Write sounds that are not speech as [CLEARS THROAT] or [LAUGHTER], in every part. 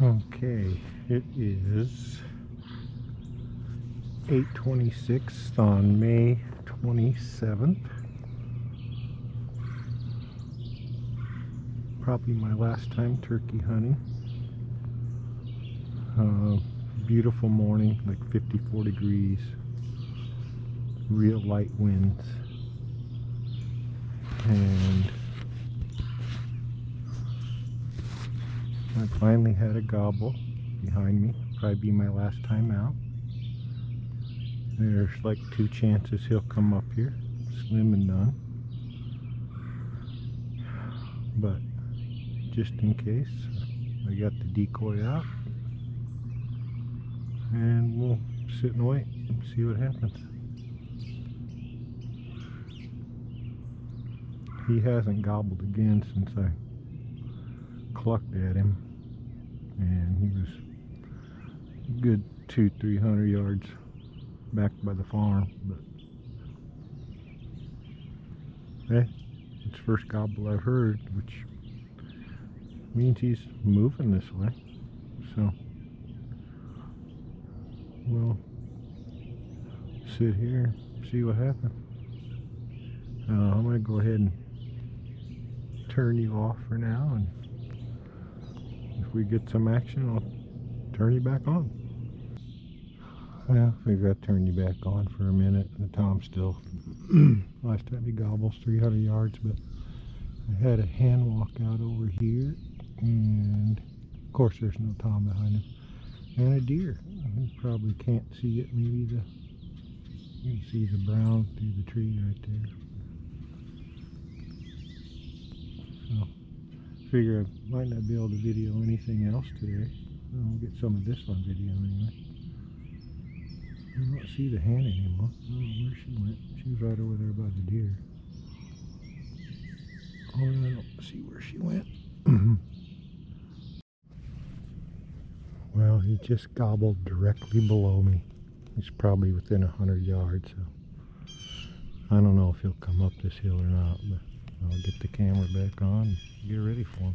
Okay, it is 8:26 on May 27th. Probably my last time turkey hunting. Uh, beautiful morning, like 54 degrees. Real light winds. And I finally had a gobble behind me. Probably be my last time out. There's like two chances he'll come up here. Slim and none. But just in case, I got the decoy out. And we'll sit and wait and see what happens. He hasn't gobbled again since I clucked at him and he was good two three hundred yards back by the farm but hey it's first gobble I've heard which means he's moving this way. So we'll sit here see what happens. Uh, I'm gonna go ahead and turn you off for now and if we get some action, I'll turn you back on. Well, I figure I'd turn you back on for a minute. The Tom still, [CLEARS THROAT] last time he gobbles 300 yards, but I had a hand walk out over here, and of course there's no Tom behind him, and a deer. You probably can't see it, maybe the, you can see the brown through the tree right there. So, figure I might not be able to video anything else today. I'll get some of this on video anyway. I don't see the hen anymore. I don't know where she went. She was right over there by the deer. Oh, I don't see where she went. [CLEARS THROAT] well, he just gobbled directly below me. He's probably within a hundred yards, so I don't know if he'll come up this hill or not, but I'll get the camera back on get ready for him.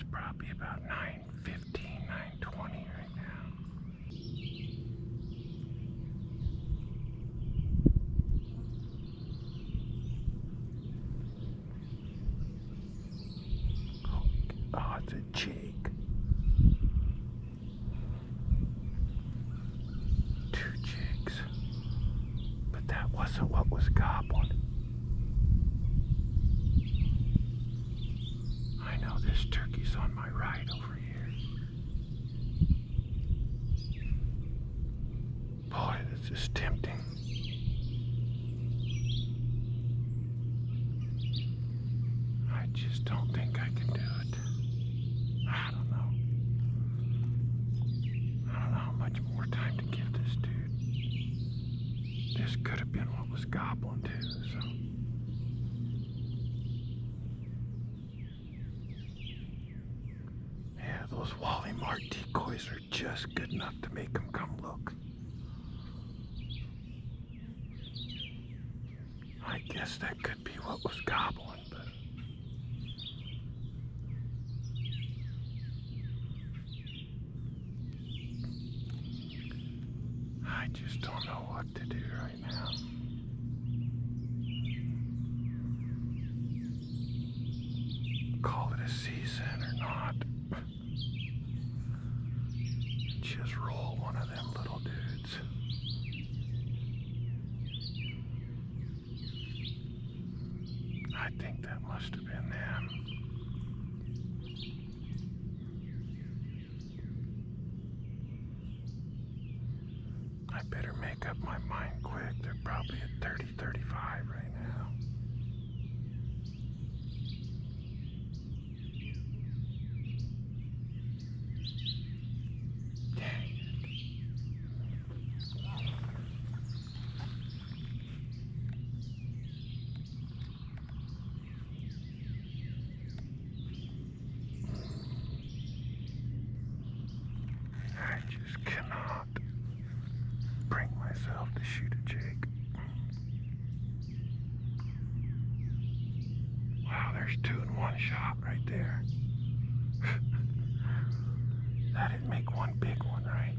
It's probably about 9.15, 9.20 right now. Oh, it's a jake. just don't think I can do it. I don't know. I don't know how much more time to give this dude. This could have been what was gobbling too, so. Yeah, those Wally Mart decoys are just good enough to make them come look. I guess that could be what was gobbling. Just don't know what to do right now. Call it a season or not. [LAUGHS] Just roll one of them little dudes. I think that must have been them. I better make up my mind quick. They're probably at 30, 35 right now. I just cannot Wow, there's two in one shot right there. [LAUGHS] that didn't make one big one, right?